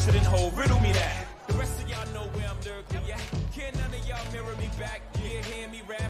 shouldn't hold.